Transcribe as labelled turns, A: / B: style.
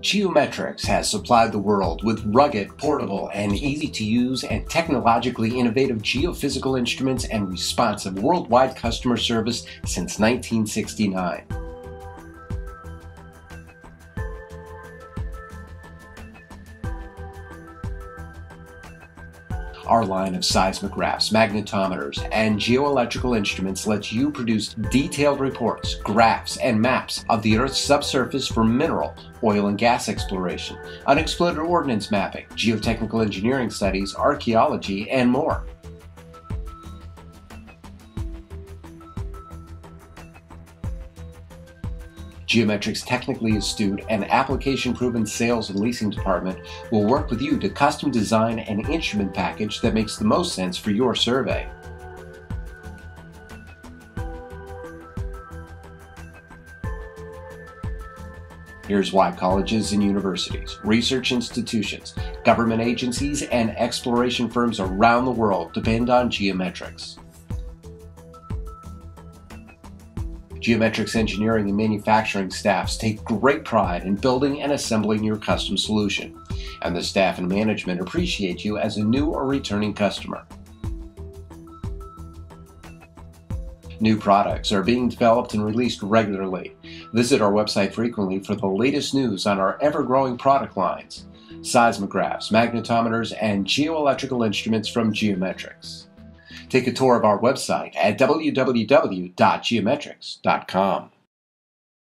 A: Geometrics has supplied the world with rugged, portable, and easy to use and technologically innovative geophysical instruments and responsive worldwide customer service since 1969. Our line of seismographs, magnetometers, and geoelectrical instruments lets you produce detailed reports, graphs, and maps of the Earth's subsurface for mineral, oil and gas exploration, unexploded ordnance mapping, geotechnical engineering studies, archaeology, and more. Geometrics technically astute and application proven sales and leasing department will work with you to custom design an instrument package that makes the most sense for your survey. Here's why colleges and universities, research institutions, government agencies, and exploration firms around the world depend on Geometrics. Geometrics engineering and manufacturing staffs take great pride in building and assembling your custom solution, and the staff and management appreciate you as a new or returning customer. New products are being developed and released regularly. Visit our website frequently for the latest news on our ever growing product lines seismographs, magnetometers, and geoelectrical instruments from Geometrics. Take a tour of our website at www.geometrics.com.